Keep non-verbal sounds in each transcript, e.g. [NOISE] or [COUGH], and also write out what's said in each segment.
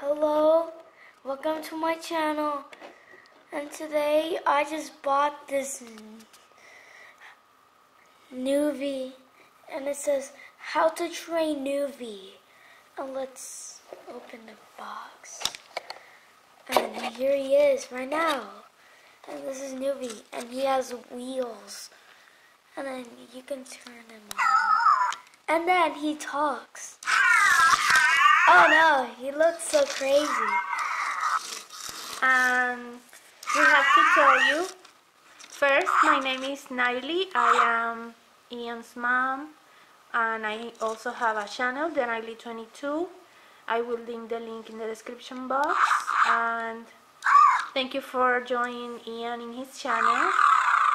Hello, welcome to my channel. And today I just bought this Novie and it says how to train Novie. And let's open the box. And here he is right now. And this is Novie and he has wheels. And then you can turn him on. And then he talks. Oh no, he looks so crazy. And we have to tell you first, my name is Nayli. I am Ian's mom, and I also have a channel, the Nayli 22. I will link the link in the description box. And thank you for joining Ian in his channel.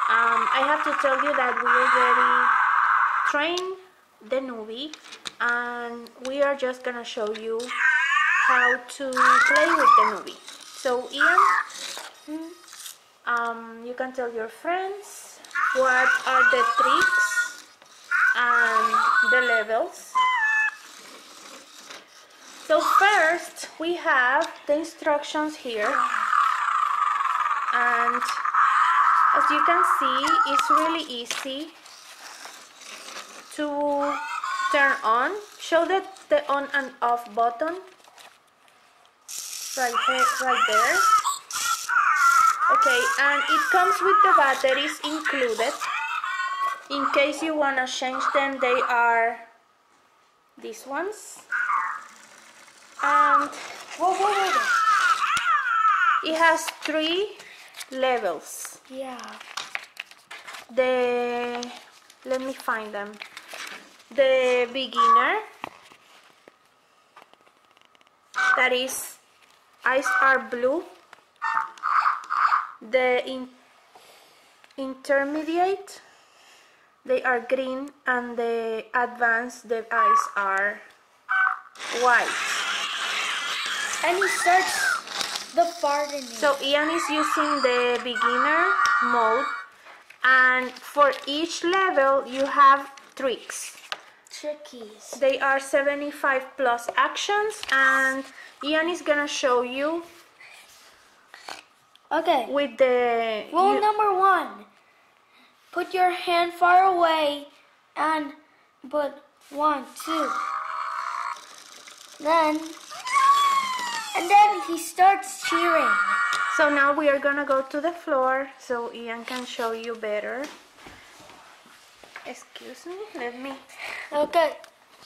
Um, I have to tell you that we already trained the Novie and we are just gonna show you how to play with the Novie. So Ian, um, you can tell your friends what are the tricks and the levels. So first we have the instructions here and as you can see it's really easy to turn on. Show the, the on and off button. Right there, right there. Okay and it comes with the batteries included. In case you want to change them they are these ones. And whoa, whoa, whoa. it has three levels. Yeah. the let me find them the beginner that is eyes are blue the in, intermediate they are green and the advanced the eyes are white And he starts the farting. So Ian is using the beginner mode and for each level you have tricks. Trickies. They are 75 plus actions and Ian is gonna show you Okay. with the Rule number one. Put your hand far away and put one, two. Then, and then he starts cheering. So now we are gonna go to the floor so Ian can show you better. Excuse me, let me. Okay.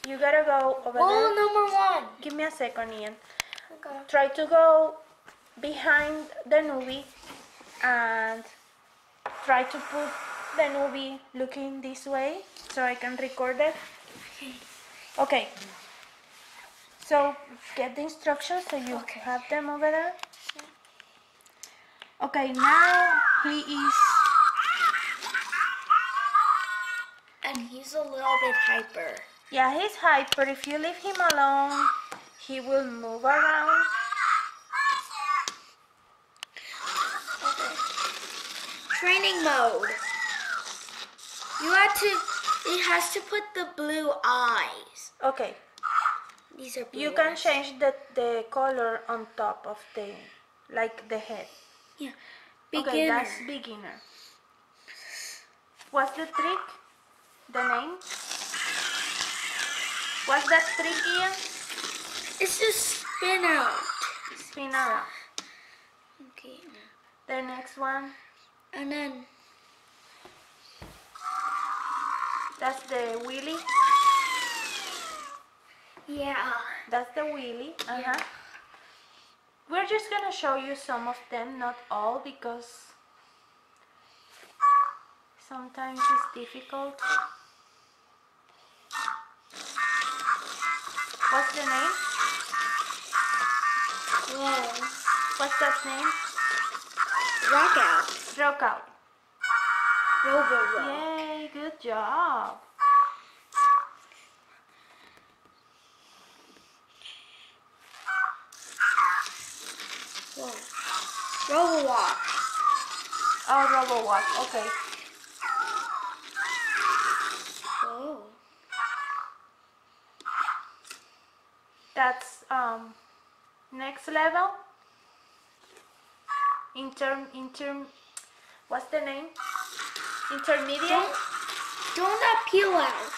You gotta go over Rule there. number one. Give me a second, Ian. Okay. try to go behind the Novie and try to put the Novie looking this way so I can record it. Okay. So get the instructions so you Okay. have them over there. Okay, now he is he's a little bit hyper. yeah, he's hyper. If you leave him alone, he will move around. Training mode. You have to. It has to put the blue eyes. Okay. These are blue You can eyes. change the, the color on top of the like the head. Yeah. Beginner. Okay, that's beginner. What's the trick? Name? What's that trick? It's just spin out. Spin around. Okay. The next one, And then that's the wheelie. yeah. That's the wheelie. Uh-huh. We're just gonna show you some of them, not all, because sometimes it's difficult. The name? Whoa. What's that name? Rock out. Rock out. Robo. Yay, good job. Whoa. Robo walk. Oh, Robo Walk, okay. That's um Next level. Inter inter what's the name? Intermediate. Don't, don't that peel out.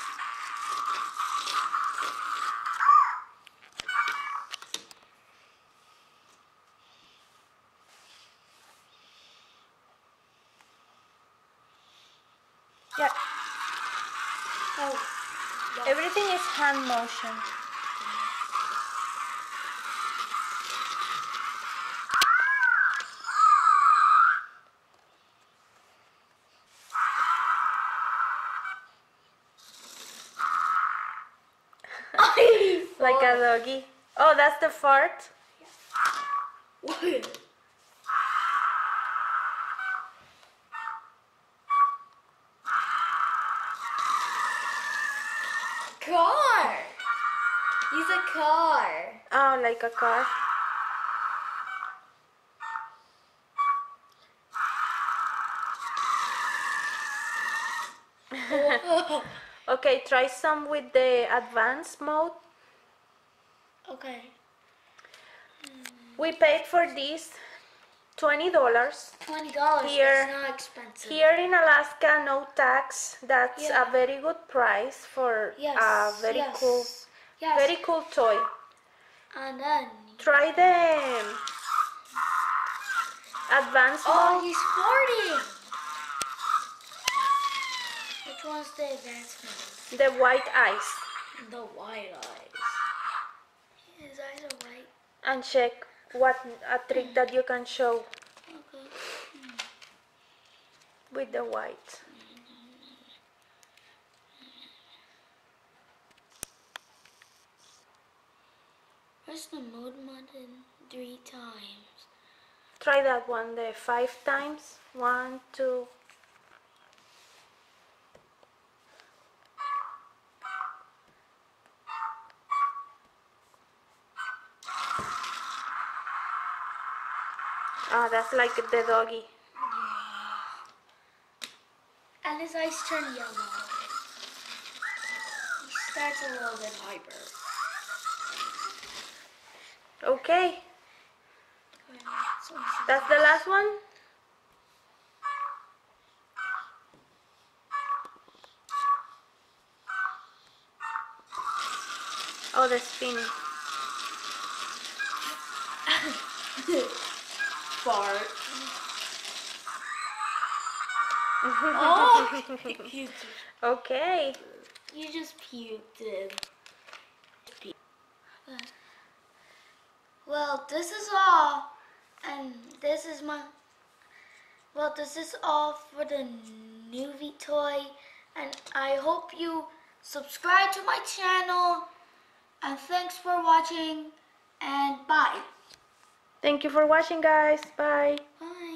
Yeah. Oh, Everything is hand motion. Doggy. Oh, that's the fart. car. He's a car. Oh, like a car. [LAUGHS] [LAUGHS] Okay, try some with the advanced mode. Okay. We paid for this $20. Twenty dollars. Here- It's not expensive. Here in Alaska, no tax. That's Yeah. a very good price for Yes. a very yes. cool, Yes. very cool toy. And then. Try them. advanced Oh, mode. he's farting. Which one's the advancement? The white eyes. The white eyes. His eyes are white. And check what a trick that you can show Okay. with the white. Press the mode button three times. Try that one, the five times. One, two. Ah, that's like the doggy. And his eyes turn yellow. He starts a little bit hyper. Okay, So he says- that's the last one. Oh, the spinning. [LAUGHS] Fart. oh, [LAUGHS] you, Okay. you just puked it. Well, this is all, and this is my. Well, this is all for the Novie toy, and I hope you subscribe to my channel. And thanks for watching, and bye. Thank you for watching, guys. Bye. Bye.